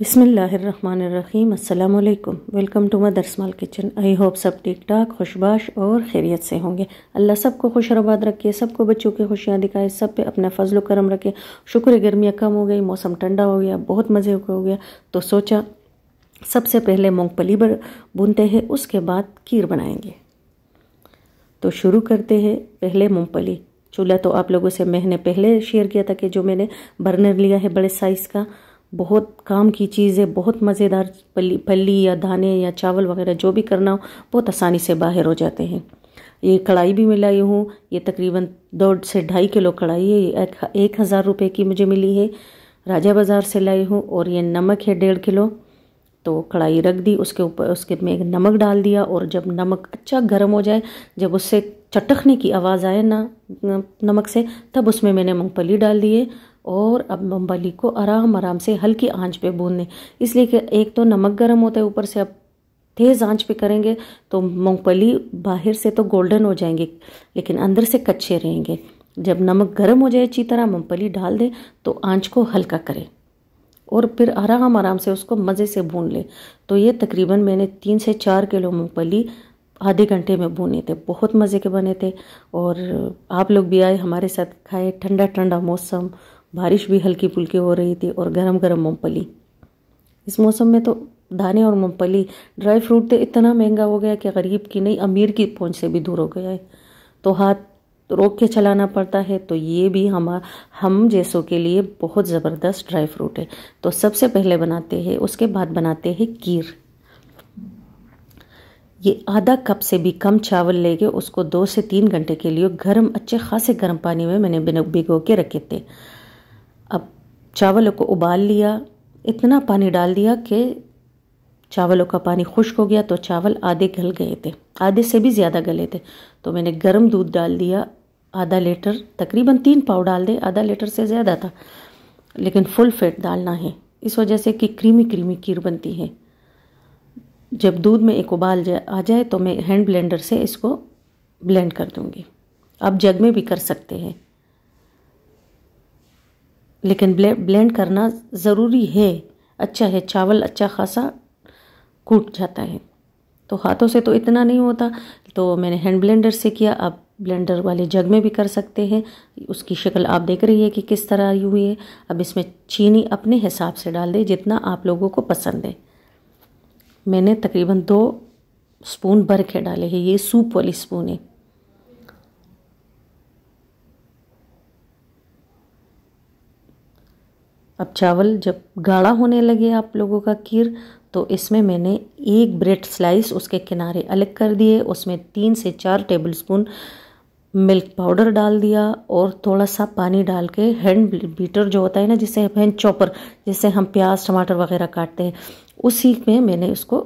बिसमीम अल्लाम welcome to mother small kitchen. I hope सब ठीक ठाक खुशबाश और खैरियत से होंगे। अल्लाह सबको खुश रबाद रखे, सबको बच्चों की खुशियाँ दिखाए, सब पे अपना फजल करम रखे। शुक्र गर्मियाँ कम हो गई, मौसम ठंडा हो गया, बहुत मज़े हो गया तो सोचा, सबसे पहले मूँगफली बुनते हैं, उसके बाद खीर बनाएँगे। तो शुरू करते हैं पहले मूँगफली। चूल्हा तो आप लोगों से मैंने पहले शेयर किया था कि जो मैंने बर्नर लिया है बड़े साइज़ का बहुत काम की चीज़ है बहुत मज़ेदार पली पल्ली या दाने या चावल वगैरह जो भी करना हो, बहुत आसानी से बाहर हो जाते हैं। ये कढ़ाई भी मिलाई हूँ, ये तकरीबन दो से ढाई किलो कढ़ाई है, ये एक हज़ार रुपये की मुझे मिली है। राजा बाज़ार से लाई हूँ और ये नमक है डेढ़ किलो। तो कढ़ाई रख दी, उसके ऊपर, उसके में एक नमक डाल दिया और जब नमक अच्छा गर्म हो जाए, जब उससे चटकने की आवाज़ आए ना नमक से, तब उसमें मैंने मूँगफली डाल दिए और अब मूंगफली को आराम आराम से हल्की आँच पे भून लें इसलिए कि एक तो नमक गर्म होता है ऊपर से, अब तेज़ आँच पे करेंगे तो मूंगफली बाहर से तो गोल्डन हो जाएँगे, लेकिन अंदर से कच्चे रहेंगे। जब नमक गर्म हो जाए अच्छी तरह मूंगफली डाल दें तो आँच को हल्का करें और फिर आराम आराम से उसको मज़े से भून लें। तो ये तकरीबन मैंने तीन से चार किलो मूँगफली आधे घंटे में भूने थे, बहुत मज़े के बने थे। और आप लोग भी आए हमारे साथ, खाए ठंडा ठंडा मौसम। बारिश भी हल्की फुल्की हो रही थी और गरम गरम मूँगफली। इस मौसम में तो दाने और मूँगफली ड्राई फ्रूट तो इतना महँगा हो गया कि गरीब की नहीं, अमीर की पहुँच से भी दूर हो गया है। तो हाथ रोक के चलाना पड़ता है तो ये भी हम हम जैसों के लिए बहुत ज़बरदस्त ड्राई फ्रूट है। तो सबसे पहले बनाते हैं, उसके बाद बनाते हैं कीर ये आधा कप से भी कम चावल लेके उसको दो से तीन घंटे के लिए गर्म, अच्छे खासे गर्म पानी में मैंने भिगो के रखे थे। चावलों को उबाल लिया, इतना पानी डाल दिया कि चावलों का पानी खुश्क हो गया तो चावल आधे गल गए थे। आधे से भी ज़्यादा गले थे। तो मैंने गर्म दूध डाल दिया, आधा लीटर, तकरीबन तीन पाव डाल दे, आधा लीटर से ज़्यादा था। लेकिन फुल फेट डालना है, इस वजह से कि क्रीमी क्रीमी कीर बनती है। जब दूध में एक उबाल जा, आ जाए तो मैं हैंड ब्लेंडर से इसको ब्लेंड कर दूँगी। आप जग में भी कर सकते हैं। लेकिन ब्लेंड करना ज़रूरी है। अच्छा है, चावल अच्छा खासा कूट जाता है। तो हाथों से तो इतना नहीं होता। तो मैंने हैंड ब्लेंडर से किया। आप ब्लेंडर वाले जग में भी कर सकते हैं। उसकी शक्ल आप देख रही है कि किस तरह आई हुई है। अब इसमें चीनी अपने हिसाब से डाल दें, जितना आप लोगों को पसंद है। मैंने तकरीबन दो स्पून भर के डाले हैं। ये सूप वाली स्पून है। अब चावल जब गाढ़ा होने लगे आप लोगों का खीर तो इसमें मैंने एक ब्रेड स्लाइस उसके किनारे अलग कर दिए। उसमें तीन से चार टेबल स्पून मिल्क पाउडर डाल दिया और थोड़ा सा पानी डाल के हैंड बीटर जो होता है ना जिससे हैंड चॉपर जिससे हम प्याज, टमाटर वगैरह काटते हैं, उसी में मैंने उसको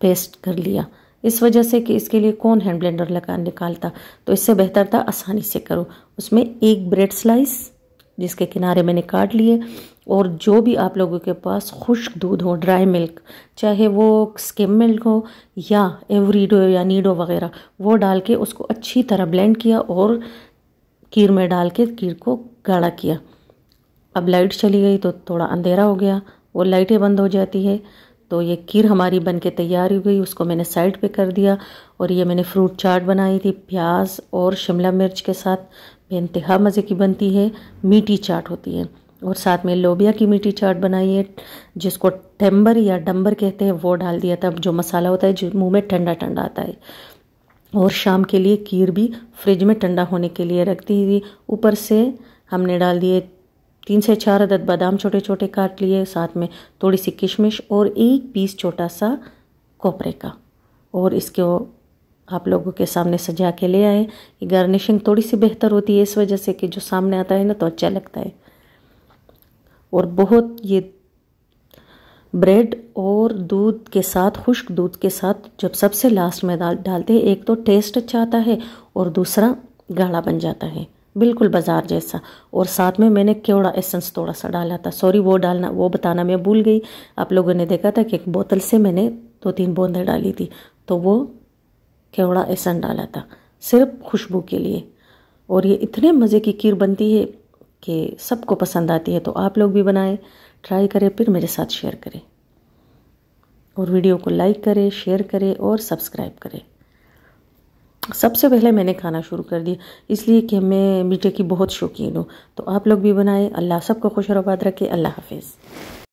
पेस्ट कर लिया। इस वजह से कि इसके लिए कौन हैंड ब्लेंडर लगा निकालता? तो इससे बेहतर था आसानी से करो। उसमें एक ब्रेड स्लाइस जिसके किनारे मैंने काट लिए और जो भी आप लोगों के पास खुश्क दूध हो ड्राई मिल्क चाहे वो स्किम मिल्क हो या एवरीडो या नीडो वगैरह, वो डाल के उसको अच्छी तरह ब्लेंड किया और कीर में डाल के कीर को गाढ़ा किया। अब लाइट चली गई तो थोड़ा अंधेरा हो गया, वो लाइटें बंद हो जाती है तो ये खीर हमारी बन के तैयार हो गई, उसको मैंने साइड पे कर दिया और ये मैंने फ्रूट चाट बनाई थी, प्याज और शिमला मिर्च के साथ। बेनतहा मज़े की बनती है, मीठी चाट होती है। और साथ में लोबिया की मीठी चाट बनाई है, जिसको टेम्बर या डम्बर कहते हैं, वो डाल दिया था। जो मसाला होता है, जो मुँह में ठंडा ठंडा आता है। और शाम के लिए खीर भी फ्रिज में ठंडा होने के लिए रखती थी। ऊपर से हमने डाल दिए तीन से चार अदद बादाम छोटे छोटे काट लिए। साथ में थोड़ी सी किशमिश और एक पीस छोटा सा कोपरे का। और इसके आप लोगों के सामने सजा के ले आए। ये गार्निशिंग थोड़ी सी बेहतर होती है इस वजह से कि जो सामने आता है ना तो अच्छा लगता है। और बहुत ये ब्रेड और दूध के साथ, खुश्क दूध के साथ जब सबसे लास्ट में डाल, डालते हैं, एक तो टेस्ट अच्छा आता है और दूसरा गाढ़ा बन जाता है, बिल्कुल बाज़ार जैसा। और साथ में मैंने केवड़ा एसेंस थोड़ा सा डाला था। सॉरी, वो डालना, वो बताना मैं भूल गई। आप लोगों ने देखा था कि एक बोतल से मैंने दो तीन बूंदें डाली थी तो वो केवड़ा एसन डाला था, सिर्फ़ खुशबू के लिए। और ये इतने मज़े की खीर बनती है कि सबको पसंद आती है तो आप लोग भी बनाएँ, ट्राई करें, फिर मेरे साथ शेयर करें। और वीडियो को लाइक करें, शेयर करें और सब्सक्राइब करें। सबसे पहले मैंने खाना शुरू कर दिया, इसलिए कि मैं मीठे की बहुत शौकीन हूँ। तो आप लोग भी बनाएँ, अल्लाह सबको खुश और आबाद रखे, अल्लाह हाफिज़।